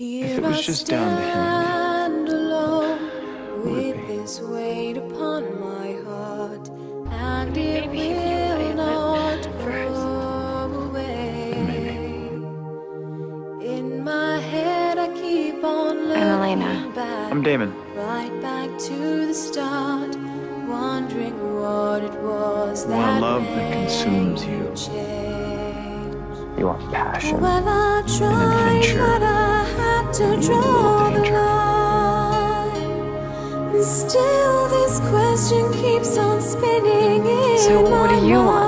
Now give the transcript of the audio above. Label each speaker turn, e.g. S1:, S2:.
S1: If it was just down to him,
S2: alone with this weight upon my heart, and it will not go away. In my head, I keep on looking
S3: I'm Elena.
S2: Back,
S1: I'm Damon.
S2: Right back to the start, wondering what it was
S1: you
S2: that
S1: love that consumes you. You want passion,
S2: well,
S1: adventure
S2: to draw the line. And still, this question keeps on spinning.
S3: so, what do you want?